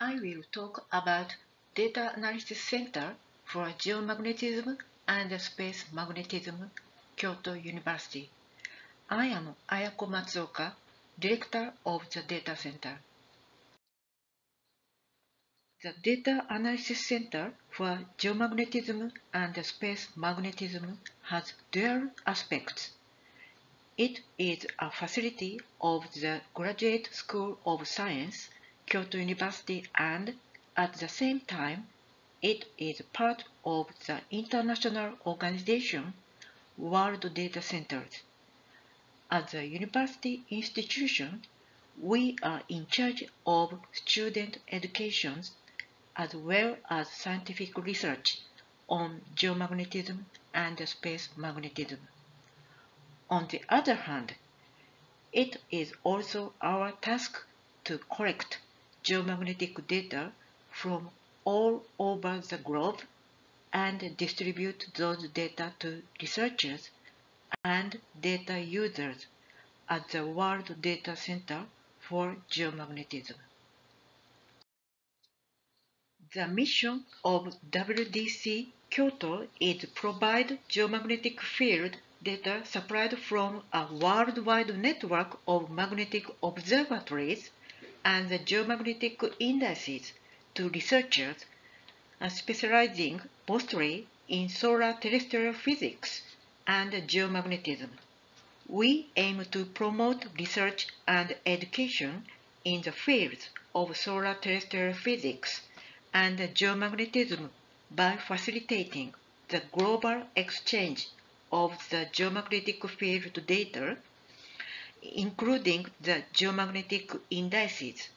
I will talk about Data Analysis Center for Geomagnetism and Space Magnetism, Kyoto University. I am Ayako Matsuoka, Director of the Data Center. The Data Analysis Center for Geomagnetism and Space Magnetism has dual aspects. It is a facility of the Graduate School of Science Kyoto University and at the same time it is part of the international organization World Data Centers. As a university institution, we are in charge of student education as well as scientific research on geomagnetism and space magnetism. On the other hand, it is also our task to collect geomagnetic data from all over the globe and distribute those data to researchers and data users at the World Data Center for Geomagnetism. The mission of WDC Kyoto is to provide geomagnetic field data supplied from a worldwide network of magnetic observatories and the geomagnetic indices to researchers specializing mostly in solar terrestrial physics and geomagnetism. We aim to promote research and education in the fields of solar terrestrial physics and geomagnetism by facilitating the global exchange of the geomagnetic field data including the geomagnetic indices.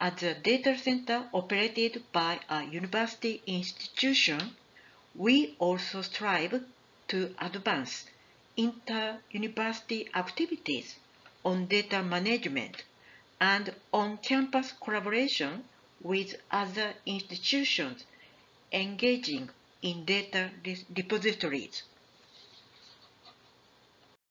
At the data center operated by a university institution, we also strive to advance inter-university activities on data management and on-campus collaboration with other institutions engaging in data repositories.